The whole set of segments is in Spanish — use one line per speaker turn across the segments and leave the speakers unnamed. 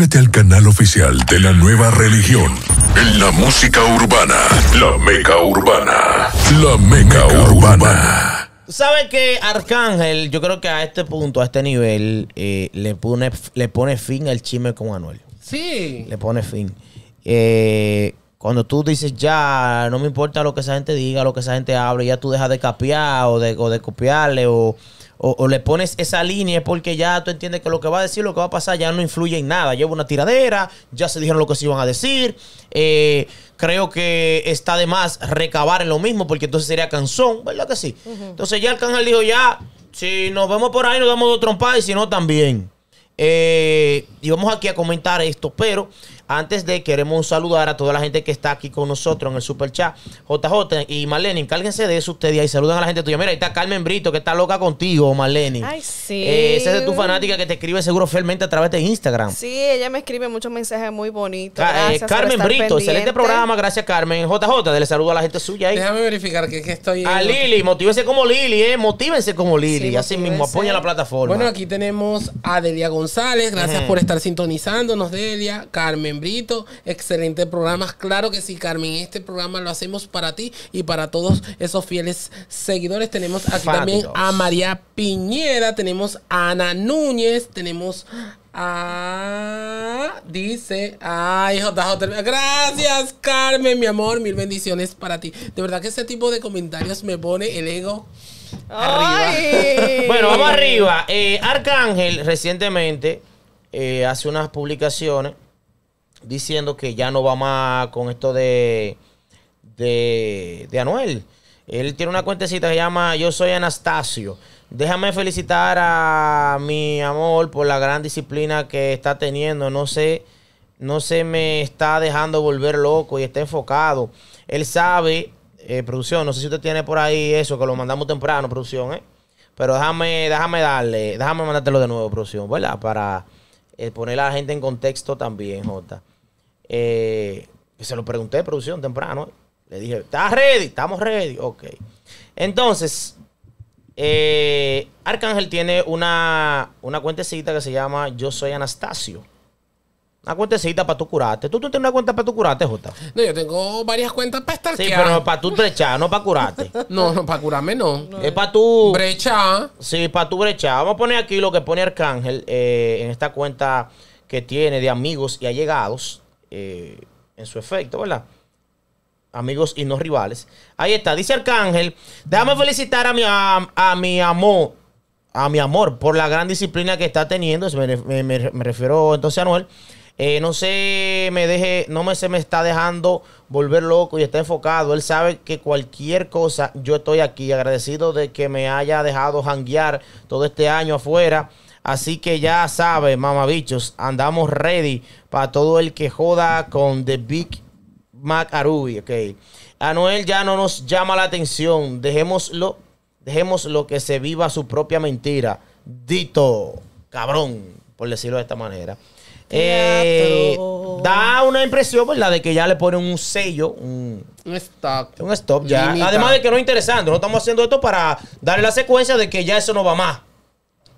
Suscríbete al canal oficial de la nueva religión. En la música urbana, la meca urbana. La meca urbana.
Tú sabes que Arcángel, yo creo que a este punto, a este nivel, eh, le, pone, le pone fin al chisme con Anuel.
Sí.
Le pone fin. Eh, cuando tú dices ya, no me importa lo que esa gente diga, lo que esa gente hable, ya tú dejas de capear o de, o de copiarle o, o- o le pones esa línea es porque ya tú entiendes que lo que va a decir, lo que va a pasar ya no influye en nada. Lleva una tiradera, ya se dijeron lo que se iban a decir. Eh, creo que está de más recabar en lo mismo porque entonces sería canzón, ¿verdad que sí? Entonces ya Arcángel dijo ya, si nos vemos por ahí nos damos dos trompadas y si no también. Eh, y vamos aquí a comentar esto, pero antes de queremos saludar a toda la gente que está aquí con nosotros en el super chat. JJ y Marlene, encárguense de eso ustedes y ahí saludan a la gente tuya. Mira, ahí está Carmen Brito, que está loca contigo, Marlene.
Ay, sí.
Eh, esa es tu fanática que te escribe seguro fielmente a través de Instagram.
Sí, ella me escribe muchos mensajes muy bonitos.
Ca- eh, Carmen Brito, excelente programa, gracias Carmen. JJ, dele saludo a la gente suya ahí.
Déjame verificar que, que estoy.
A Lili, motívense como Lili, eh, motívense como Lili.
Sí,
Así mismo, apoya la plataforma.
Bueno, aquí tenemos a Delia González. Gracias por estar sintonizándonos, Delia. Carmen Brito. Excelente programa. Claro que sí, Carmen. Este programa lo hacemos para ti y para todos esos fieles seguidores. Tenemos aquí también a María Piñera. Tenemos a Ana Núñez. Tenemos a. Dice. Ay, JJ. Gracias, Carmen, mi amor. Mil bendiciones para ti. De verdad que ese tipo de comentarios me pone el ego.
Ay.
Bueno, vamos arriba. Eh, Arcángel recientemente eh, hace unas publicaciones diciendo que ya no va más con esto de, de, de Anuel. Él tiene una cuentecita que se llama Yo soy Anastasio. Déjame felicitar a mi amor por la gran disciplina que está teniendo. No sé, no se me está dejando volver loco y está enfocado. Él sabe, eh, producción, no sé si usted tiene por ahí eso, que lo mandamos temprano, producción, ¿eh? Pero déjame, déjame darle, déjame mandártelo de nuevo, producción, ¿verdad? Para eh, poner a la gente en contexto también, Jota. Eh, se lo pregunté, producción, temprano. Le dije, ¿estás ready? Estamos ready. Ok. Entonces, eh, Arcángel tiene una, una cuentecita que se llama Yo soy Anastasio. Una cuentecita para tu curarte. ¿Tú, tú tienes una cuenta para tu curarte, Jota?
No, yo tengo varias cuentas para estar
Sí, pero para tu brechar, no para curarte.
No, no, para curarme no.
Es para tu...
Brecha.
Sí, para tu brecha. Vamos a poner aquí lo que pone Arcángel eh, en esta cuenta que tiene de amigos y allegados, eh, en su efecto, ¿verdad? Amigos y no rivales. Ahí está, dice Arcángel, déjame felicitar a mi, a, a mi amor, a mi amor, por la gran disciplina que está teniendo. Me, me- refiero entonces a Noel. Eh, no se me deje, no me se me está dejando volver loco y está enfocado. Él sabe que cualquier cosa, yo estoy aquí agradecido de que me haya dejado janguear todo este año afuera. Así que ya sabe, mamabichos, andamos ready para todo el que joda con The Big Mac Arubi, ok. Anuel ya no nos llama la atención. Dejémoslo, dejémoslo que se viva su propia mentira. Dito, cabrón, por decirlo de esta manera. Eh, da una impresión, ¿verdad? De que ya le ponen un sello, un,
Un stock.
un stop ya.
Limita.
Además de que no es interesante. No estamos haciendo esto para darle la secuencia de que ya eso no va más.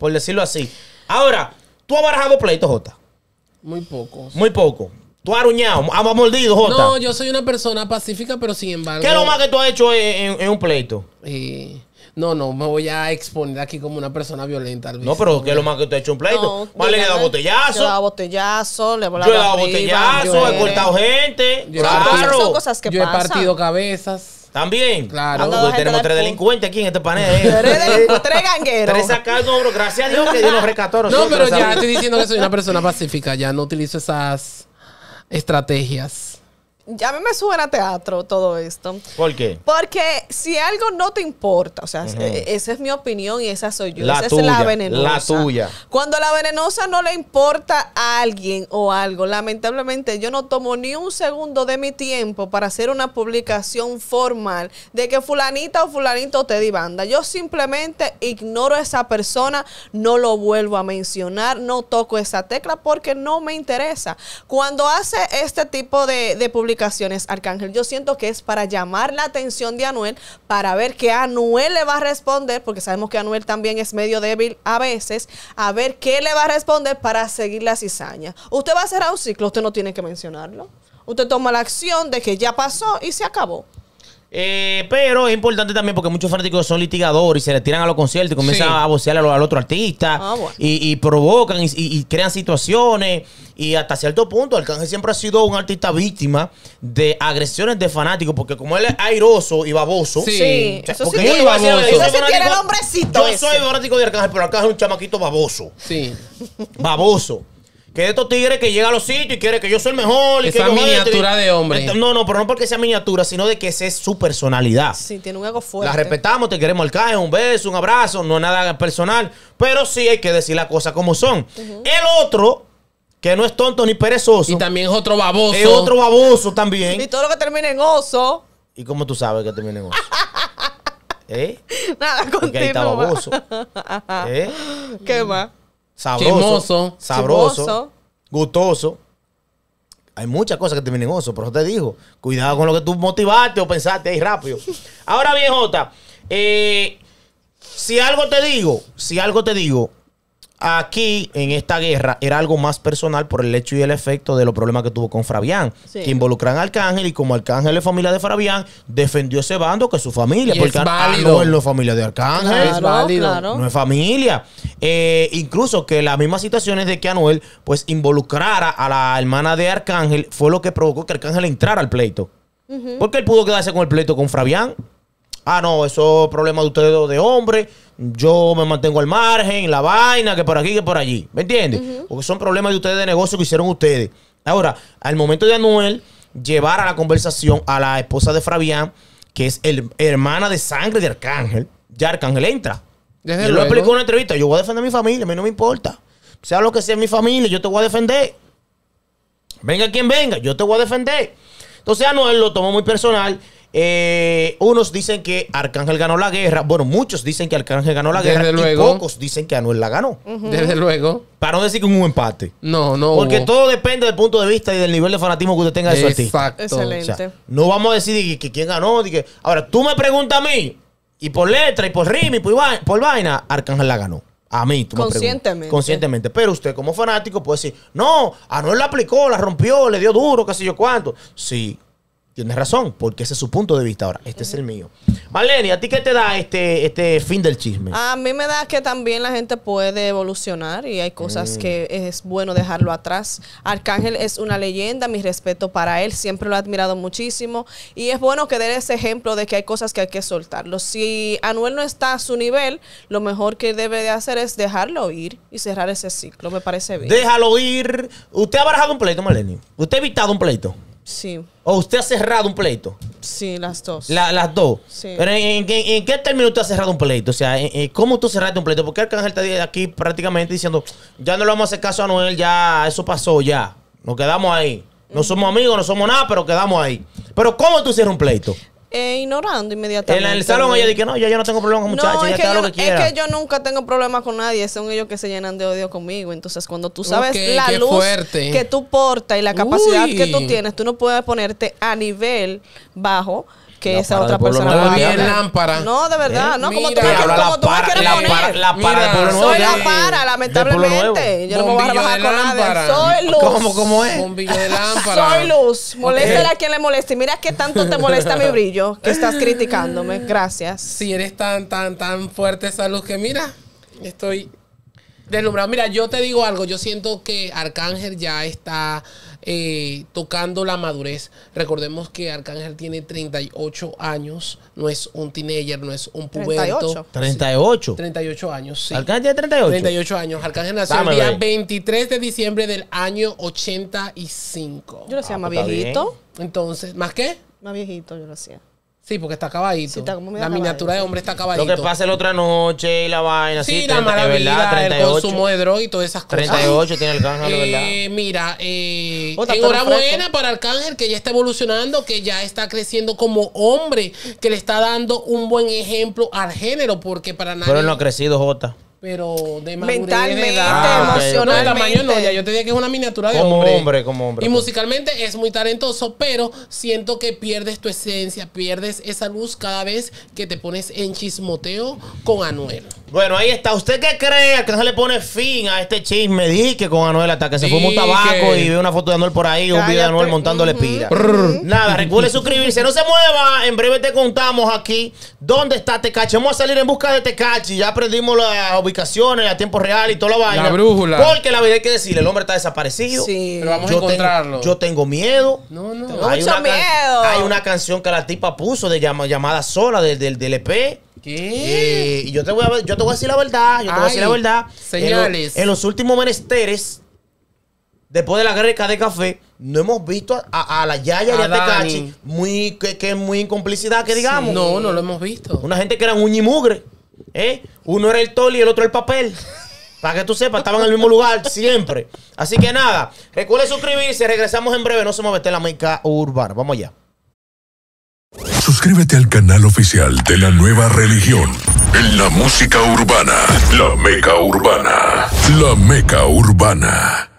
Por decirlo así. Ahora, tú has barajado pleitos, Jota.
Muy pocos.
Muy poco. Tú has aruñado, has mordido, Jota.
No, yo soy una persona pacífica, pero sin embargo.
¿Qué es lo más que tú has hecho en, en- en un pleito?
eh, no, no, me voy a exponer aquí como una persona violenta. Luis.
No, pero ¿qué es lo más que tú has hecho en un pleito?
No,
Vale, le he dado botellazo.
Yo he dado botellazo, le he
Yo he
volado
dado
arriba,
botellazo, he cortado gente.
Yo he
Son cosas-
Claro.
que
Yo he partido cabezas.
También.
Claro.
Porque tenemos tres delincuentes aquí en este panel.
Tres
¿eh?
tres gangueros.
Tres sacados, no, bro. Gracias a Dios que Dios nos rescató
No, pero ya estoy diciendo que soy una persona pacífica. Ya no utilizo esas estrategias.
Ya a mí me suena a teatro todo esto.
¿Por qué?
Porque si algo no te importa, o sea, eh, esa es mi opinión y esa soy yo.
La
esa
tuya,
es la venenosa.
la tuya.
Cuando la venenosa no le importa a alguien o algo, lamentablemente yo no tomo ni un segundo de mi tiempo para hacer una publicación formal de que fulanita o fulanito te di banda. Yo simplemente ignoro a esa persona, no lo vuelvo a mencionar, no toco esa tecla porque no me interesa. Cuando hace este tipo de, de publicaciones, Arcángel, yo siento que es para llamar la atención de Anuel para ver qué Anuel le va a responder, porque sabemos que Anuel también es medio débil a veces, a ver qué le va a responder para seguir la cizaña. Usted va a cerrar un ciclo, usted no tiene que mencionarlo. Usted toma la acción de que ya pasó y se acabó.
Eh, pero es importante también porque muchos fanáticos son litigadores y se le tiran a los conciertos y comienzan
Sí.
a vocear al, al otro artista
Ah, bueno.
y, y provocan y, y- y crean situaciones. Y hasta cierto punto, Arcángel siempre ha sido un artista víctima de agresiones de fanáticos porque, como él es airoso y baboso,
Sí.
Sí,
o sea,
eso sí
porque
tiene,
yo iba a decir,
baboso.
yo soy
eso sí tiene
fanático-
nombrecito.
Yo
ese.
soy fanático de Arcángel, pero Arcángel es un chamaquito baboso.
Sí.
Baboso. Que de estos tigres que llega a los sitios y quiere que yo soy el mejor. y
Esa
que yo-
miniatura de hombre.
No, no, pero no porque sea miniatura, sino de que esa es su personalidad.
Sí, tiene un ego fuerte.
La respetamos, te queremos al un beso, un abrazo, no es nada personal, pero sí hay que decir las cosas como son. El otro, que no es tonto ni perezoso,
Y también es otro baboso.
es otro baboso
Y
también.
todo lo que termina en oso,
¿Y cómo tú sabes que termina en oso? ¿Eh?
nada,
Porque ahí está
continúa.
baboso. ¿Eh?
¿Qué más?
Sabroso.
Chismoso.
Sabroso.
Chismoso.
Gustoso. Hay muchas cosas que terminan en oso, pero te digo, cuidado con lo que tú motivaste o pensaste ahí rápido. Ahora bien, Jota, eh, si algo te digo, si algo te digo, aquí en esta guerra era algo más personal por el hecho y el efecto de los problemas que tuvo con Fabián,
Sí.
que involucran a Arcángel y como Arcángel es familia de Fabián, defendió ese bando que es su familia,
Y
porque
es válido.
No es familia de Arcángel.
Es válido.
No es familia. Eh, incluso que las mismas situaciones de que Anuel pues involucrara a la hermana de Arcángel fue lo que provocó que Arcángel entrara al pleito. Porque él pudo quedarse con el pleito con Fabián. Ah, no, eso es problema de ustedes de hombre. Yo me mantengo al margen, la vaina, que por aquí, que por allí. ¿Me entiendes? Porque son problemas de ustedes de negocio que hicieron ustedes. Ahora, al momento de Anuel llevar a la conversación a la esposa de Fabián, que es el, hermana de sangre de Arcángel, ya Arcángel entra.
Desde
Y él lo explicó en una entrevista. Yo voy a defender a mi familia, a mí no me importa. Sea lo que sea mi familia, yo te voy a defender. Venga quien venga, yo te voy a defender. Entonces Anuel lo tomó muy personal. Eh, unos dicen que Arcángel ganó la guerra. Bueno, muchos dicen que Arcángel ganó la
Desde
guerra.
luego.
Y pocos dicen que Anuel la ganó.
Desde luego.
Para no decir que hubo un empate.
No, no.
Porque
hubo.
todo depende del punto de vista y del nivel de fanatismo que usted tenga de su artista.
Exacto.
Excelente.
O sea, no vamos a decir que, que quién ganó. que- ahora, tú me preguntas a mí, y por letra, y por rima, y por, vai- por vaina, Arcángel la ganó. A mí, tú me preguntas.
Conscientemente.
Conscientemente. Pero usted, como fanático, puede decir, no, Anuel la aplicó, la rompió, le dio duro, qué sé yo cuánto. Sí, tienes razón, porque ese es su punto de vista. Ahora, este es el mío. Marlene, ¿a ti qué te da este, este fin del chisme?
A mí me da que también la gente puede evolucionar y hay
Mm.
cosas que es bueno dejarlo atrás. Arcángel es una leyenda, mi respeto para él, siempre lo he admirado muchísimo y es bueno que dé ese ejemplo de que hay cosas que hay que soltarlo. Si Anuel no está a su nivel, lo mejor que debe de hacer es dejarlo ir y cerrar ese ciclo, me parece bien.
Déjalo ir. ¿Usted ha barajado un pleito, Marlene? ¿Usted ha evitado un pleito?
Sí,
¿O usted ha cerrado un pleito?
sí, las dos.
La- las dos.
Sí.
Pero ¿en, en qué- en qué término usted ha cerrado un pleito? O sea, ¿en- en ¿cómo tú cerraste un pleito? Porque Arcángel está aquí prácticamente diciendo, ya no le vamos a hacer caso a Noel, ya eso pasó, ya. Nos quedamos ahí. No somos amigos, no somos nada, pero quedamos ahí. Pero ¿cómo tú cierras un pleito?
Eh, ignorando
En
inmediatamente.
el salón ella dice, no, ya yo no tengo problema con muchachos,
No, es que, yo,
lo que quiera.
es que yo nunca tengo problemas con nadie, son ellos que se llenan de odio conmigo. Entonces, cuando tú sabes la luz
fuerte.
que tú portas y la capacidad
Uy.
que tú tienes, tú no puedes ponerte a nivel bajo que esa otra persona va a
que
bien
habla.
lámpara.
No, de verdad,
Eh,
no, como tú me,
habla
como tú me quieres
la
poner.
la para del pueblo nuevo.
soy la
de-
para, lamentablemente. Yo no me voy a rebajar
de
con nadie. Soy luz.
¿Cómo, cómo es?
Bombillo de lámpara.
Soy luz. Moléstale a quien le moleste. Mira qué tanto te molesta mi brillo que estás criticándome. Gracias.
Si eres tan, tan, tan fuerte esa luz que mira, estoy deslumbrado. Mira, yo te digo algo, yo siento que Arcángel ya está eh, tocando la madurez. Recordemos que Arcángel tiene 38 años, no es un teenager, no es un puberto.
38.
38.
38 años, sí.
Arcángel tiene 38.
38 años. Arcángel nació
Dame,
el día
ve.
23 de diciembre del año 85.
Yo lo hacía
Ah,
más
pues
viejito.
Entonces, ¿más qué?
Más viejito yo lo hacía.
Sí, porque está acabadito.
Sí, está como medio
la miniatura de hombre está
Lo
acabadito.
que pasa la otra noche y la vaina, sí,
Sí, la
30, es
maravilla,
verdad,
el
38.
consumo de droga y todas esas cosas.
38 tiene Arcángel,
Eh,
¿verdad?
mira, eh,
pero
enhorabuena para Arcángel que ya está evolucionando, que ya está creciendo como hombre, que le está dando un buen ejemplo al género, porque para nadie.
Pero él no ha crecido, Jota.
Pero de madurez,
Mentalmente,
de edad.
Ah, ok.
No, de
emocionalmente.
tamaño no, ya yo te dije que es una miniatura de
Como
hombre.
hombre, como hombre,
Y
pues.
musicalmente es muy talentoso, pero siento que pierdes tu esencia, pierdes esa luz cada vez que te pones en chismoteo con Anuel.
Bueno, ahí está. ¿Usted qué cree que no se le pone fin a este chisme? Dije que con Anuel hasta que se fuma un tabaco y ve una foto de Anuel por ahí, un video de. Anuel montándole
Ujú.
pira. Nada, recuerde suscribirse. No se mueva. En breve te contamos aquí dónde está Tecachi. Vamos a salir en busca de Tecachi. Ya aprendimos las ubicaciones a tiempo real y toda la vaina.
brújula.
Porque la verdad hay que decirle, el hombre está desaparecido.
Sí.
Pero vamos a
Yo
encontrarlo.
Tengo, yo tengo miedo.
No, no.
Mucho
Hay una can-
miedo.
hay una canción que la tipa puso de llama- llamada sola del, del, del EP.
¿Qué?
Eh, y yo te voy a ver- yo te voy a decir la verdad, yo te voy a decir la verdad.
señales.
En, lo- en los últimos menesteres, después de la guerra de café, no hemos visto a, a- a la Yaya y
A
a Tecachi muy que, que muy en complicidad, que digamos.
No, no lo hemos visto.
Una gente que era un mugre. ¿Eh? Uno era el toli y el otro el papel. Para que tú sepas, estaban en el mismo lugar siempre. Así que nada, recuerde suscribirse. Regresamos en breve. No se mueve la meca urbana. Vamos allá.
Suscríbete al canal oficial de la nueva religión. En la música urbana, la meca urbana. La meca urbana.